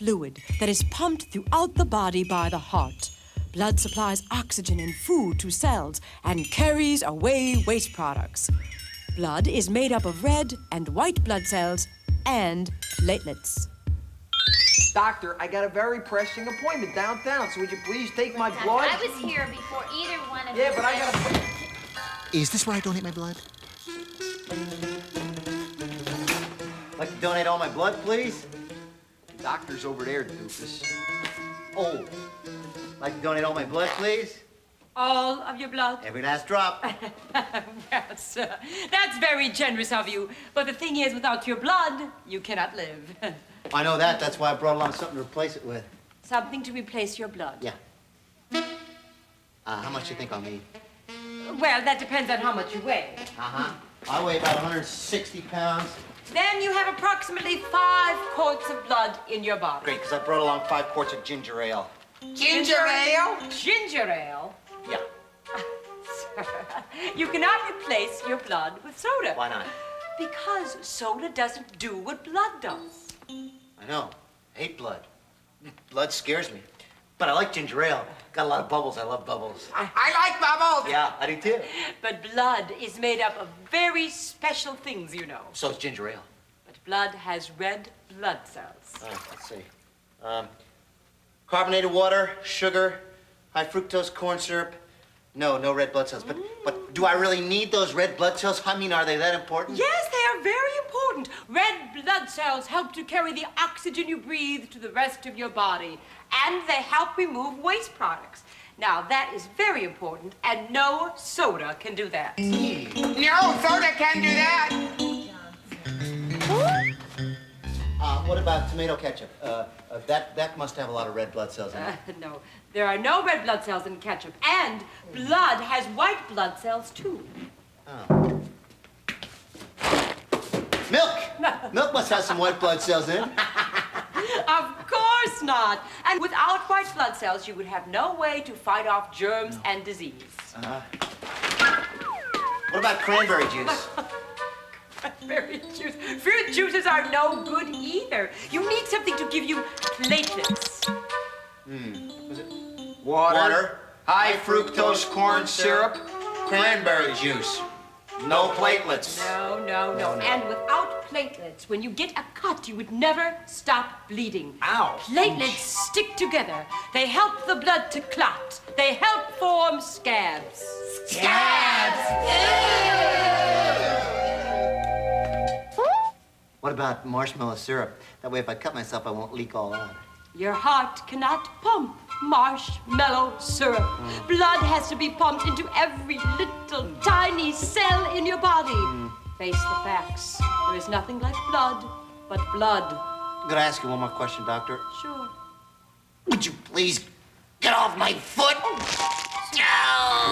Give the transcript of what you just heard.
fluid that is pumped throughout the body by the heart. Blood supplies oxygen and food to cells and carries away waste products. Blood is made up of red and white blood cells and platelets. Doctor, I got a very pressing appointment downtown, so would you please take my blood? I was here before either one of Yeah, you. but I gotta. Is this where I donate my blood? Like to donate all my blood, please? Doctor's over there, doofus. Oh, like to donate all my blood, please? All of your blood? Every last drop. well, sir, that's very generous of you. But the thing is, without your blood, you cannot live. I know that. That's why I brought along something to replace it with. Something to replace your blood. Yeah. Uh, how much do you think I'll need? Well, that depends on how much you weigh. Uh-huh. I weigh about 160 pounds. Then you have approximately five quarts of blood in your body. Great, because I brought along five quarts of ginger ale. Ginger ale? Ginger ale? Yeah. Sir, you cannot replace your blood with soda. Why not? Because soda doesn't do what blood does. I know. I hate blood. Blood scares me. But I like ginger ale. Got a lot of bubbles. I love bubbles. I like bubbles. Yeah, I do too. But blood is made up of very special things, you know. So is ginger ale. But blood has red blood cells. Oh, let's see. Um, carbonated water, sugar, high fructose corn syrup. No, no red blood cells. But but do I really need those red blood cells? I mean, are they that important? Yes, they are very important. Red blood cells help to carry the oxygen you breathe to the rest of your body, and they help remove waste products. Now, that is very important, and no soda can do that. No, soda can do that. What about tomato ketchup? Uh, uh, that that must have a lot of red blood cells in it. Uh, no, there are no red blood cells in ketchup, and blood has white blood cells, too. Oh. Milk. Milk must have some white blood cells in it. Of course not. And without white blood cells, you would have no way to fight off germs and disease. Uh, what about cranberry juice? Cranberry juice. Fruit juices are no good either. You need something to give you platelets. Hmm. Water. Water. High fructose corn syrup. Cranberry juice. No platelets. No, no, no. And without platelets, when you get a cut, you would never stop bleeding. Ow. Platelets stick together. They help the blood to clot. They help form scabs. scabs. What about marshmallow syrup? That way, if I cut myself, I won't leak all out. Your heart cannot pump marshmallow syrup. Mm. Blood has to be pumped into every little tiny cell in your body. Mm. Face the facts. There is nothing like blood but blood. I'm gonna ask you one more question, doctor. Sure. Would you please get off my foot? Oh.